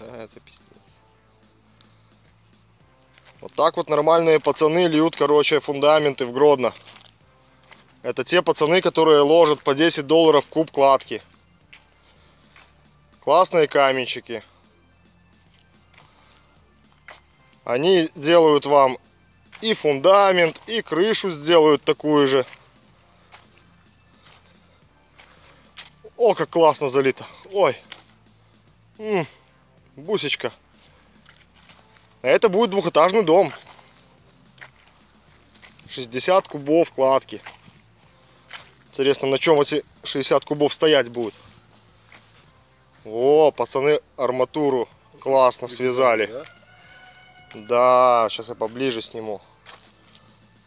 Да, это пиздец. Вот так вот нормальные пацаны льют, короче, фундаменты в Гродно. Это те пацаны, которые ложат по 10 долларов куб кладки. Классные каменщики. Они делают вам и фундамент, и крышу сделают такую же. О, как классно залито. Ой. М, бусечка. А Это будет двухэтажный дом. 60 кубов кладки. Интересно, на чем эти 60 кубов стоять будут? О, пацаны арматуру классно связали. Да? Сейчас я поближе сниму.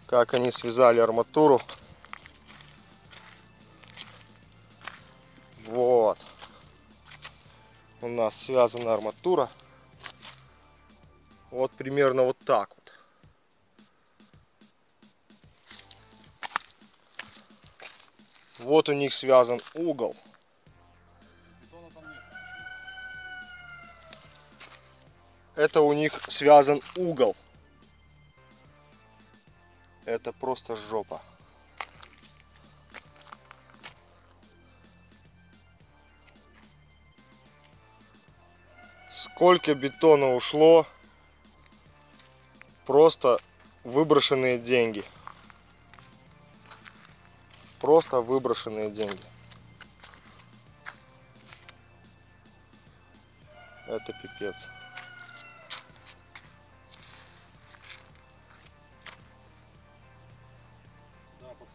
Как они связали арматуру. Вот. У нас связана арматура. Вот примерно вот так вот. Вот у них связан угол. Это у них связан угол. Это просто жопа. Сколько бетона ушло? Просто выброшенные деньги. Просто выброшенные деньги. Это пипец.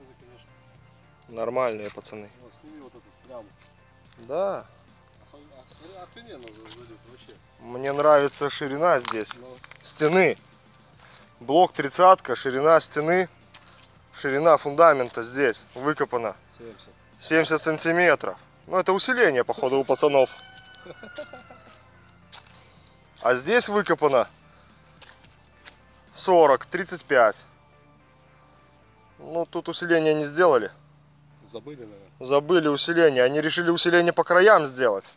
Пацаны, конечно. Нормальные пацаны. Вот, сними вот эту пляму. Да. Охрененно за- залит вообще. Мне нравится ширина здесь. Ну, Стены. Блок тридцатка, ширина стены. Ширина фундамента здесь выкопана 70. 70 сантиметров. Ну это усиление, походу, у пацанов. А здесь выкопано 40, 35. Ну тут усиление не сделали. Забыли, наверное. Забыли усиление. Они решили усиление по краям сделать.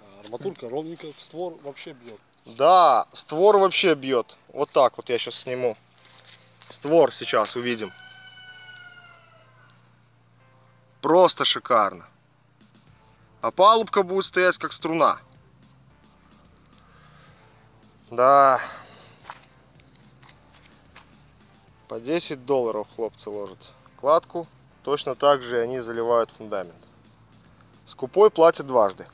А арматурка ровненько в створ вообще бьет. Да, створ вообще бьет. Вот так вот я сейчас сниму. Створ сейчас увидим. Просто шикарно. А палубка будет стоять как струна. Да. По 10 долларов хлопцы ложат. Кладку точно так же они заливают фундамент. Скупой платит дважды.